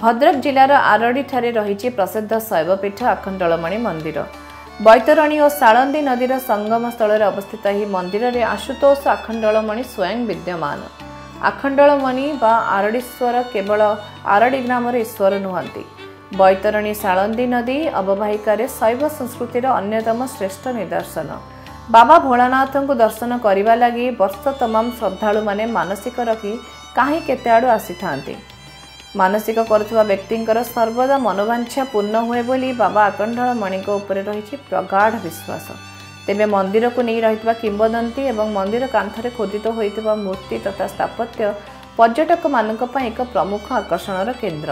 ଭଦ୍ରକ ଜିଲ୍ଲାର ଆରଡ଼ିଠାରେ ରହିଛି ପ୍ରସିଦ୍ଧ ଶୈବପୀଠ ଆଖଣ୍ଡଳମଣି ମନ୍ଦିର। ବୈତରଣୀ ଓ ସାଳନ୍ଦୀ ନଦୀର ସଙ୍ଗମ ସ୍ଥଳରେ ଅବସ୍ଥିତ ଏହି ମନ୍ଦିରରେ ଆଶୁତୋଷ ଆଖଣ୍ଡଳମଣି ସ୍ୱୟଂ ବିଦ୍ୟମାନ। ଆଖଣ୍ଡଳମଣି ବା ଆରଡ଼ୀଶ୍ୱର କେବଳ ଆରଡ଼ି ଗ୍ରାମର ଈଶ୍ୱର ନୁହନ୍ତି। ବୈତରଣୀ ସାଳନ୍ଦୀ ନଦୀ ଅବବାହିକାରେ ଶୈବ ସଂସ୍କୃତିର ଅନ୍ୟତମ ଶ୍ରେଷ୍ଠ ନିଦର୍ଶନ। ବାବା ଭୋଳାନାଥଙ୍କୁ ଦର୍ଶନ କରିବା ଲାଗି ବର୍ଷ ତମାମ ଶ୍ରଦ୍ଧାଳୁମାନେ ମାନସିକ ରଖି କାହିଁ କେତେ ଆଡ଼ୁ ଆସିଥାନ୍ତି? ମାନସିକ କରୁଥିବା ବ୍ୟକ୍ତିଙ୍କର ସର୍ବଦା ମନୋବାଞ୍ଛା ପୂର୍ଣ୍ଣ ହୁଏ ବୋଲି ବାବା ଆକଣ୍ଡଳମଣିଙ୍କ ଉପରେ ରହିଛି ପ୍ରଗାଢ଼ ବିଶ୍ୱାସ। ତେବେ ମନ୍ଦିରକୁ ନେଇ ରହିଥିବା କିମ୍ବଦନ୍ତୀ ଏବଂ ମନ୍ଦିର କାନ୍ଥରେ ଖୋଦିତ ହୋଇଥିବା ମୂର୍ତ୍ତି ତଥା ସ୍ଥାପତ୍ୟ ପର୍ଯ୍ୟଟକମାନଙ୍କ ପାଇଁ ଏକ ପ୍ରମୁଖ ଆକର୍ଷଣର କେନ୍ଦ୍ର।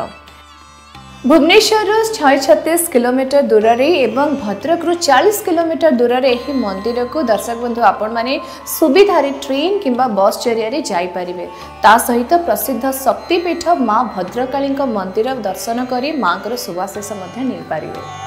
ଭୁବନେଶ୍ୱରରୁ ଶହେ ଛତିଶ କିଲୋମିଟର ଦୂରରେ ଏବଂ ଭଦ୍ରକରୁ ଚାଳିଶ କିଲୋମିଟର ଦୂରରେ ଏହି ମନ୍ଦିରକୁ ଦର୍ଶକ ବନ୍ଧୁ ଆପଣମାନେ ସୁବିଧାରେ ଟ୍ରେନ୍ କିମ୍ବା ବସ୍ ଜରିଆରେ ଯାଇପାରିବେ। ତା ସହିତ ପ୍ରସିଦ୍ଧ ଶକ୍ତିପୀଠ ମା ଭଦ୍ରକାଳୀଙ୍କ ମନ୍ଦିର ଦର୍ଶନ କରି ମାଙ୍କର ଶୁଭାଶିଷ ମଧ୍ୟ ନେଇପାରିବେ।